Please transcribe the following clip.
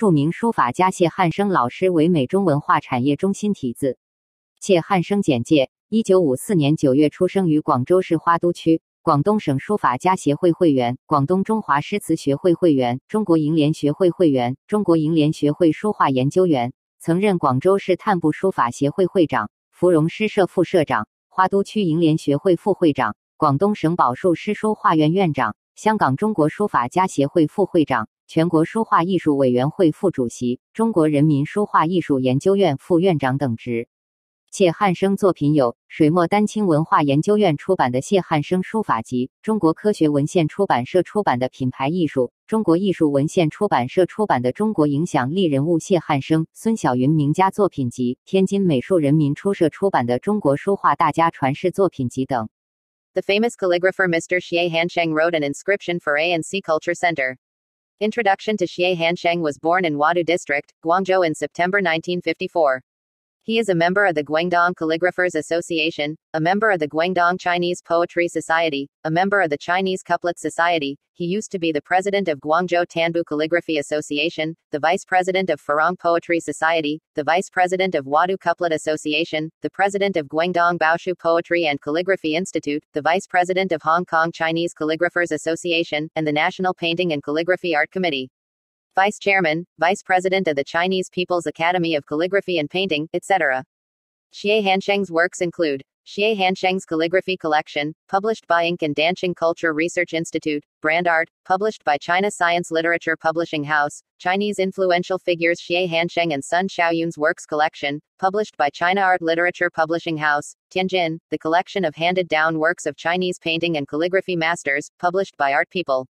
著名书法家谢汉生老师为美中文化产业中心题字。谢汉生简介：一九五四年九月出生于广州市花都区，广东省书法家协会会员，广东中华诗词学会会员，中国楹联学会会员，中国楹联学会书画研究员，曾任广州市炭部书法协会会长、芙蓉诗社副社长、花都区楹联学会副会长、广东省宝树诗书画院院长、香港中国书法家协会副会长、全国书画艺术委员会副主席、中国人民书画艺术研究院副院长等职。谢汉生作品有水墨丹青文化研究院出版的《谢汉生书法集》，中国科学文献出版社出版的《品牌艺术》，中国艺术文献出版社出版的《中国影响力人物谢汉生、孙晓云名家作品集》，天津美术人民出社出版的《中国书画大家传世作品集》等。The famous calligrapher Mr. Xie Hansheng wrote an inscription for ANC Culture Center. Introduction to Xie Hansheng was born in Huadu District, Guangzhou in September 1954. He is a member of the Guangdong Calligraphers Association, a member of the Guangdong Chinese Poetry Society, a member of the Chinese Couplet Society. He used to be the president of Guangzhou Tanbu Calligraphy Association, the vice president of Furong Poetry Society, the vice president of Huadu Couplet Association, the president of Guangdong Baoshu Poetry and Calligraphy Institute, the vice president of Hong Kong Chinese Calligraphers Association, and the National Painting and Calligraphy Art Committee. Vice Chairman, Vice President of the Chinese People's Academy of Calligraphy and Painting, etc. Xie Hansheng's works include Xie Hansheng's Calligraphy Collection, published by Ink and Dancing Culture Research Institute, Brand Art, published by China Science Literature Publishing House, Chinese influential figures Xie Hansheng and Sun Xiaoyun's Works Collection, published by China Art Literature Publishing House, Tianjin, the collection of handed down works of Chinese painting and calligraphy masters, published by Art People.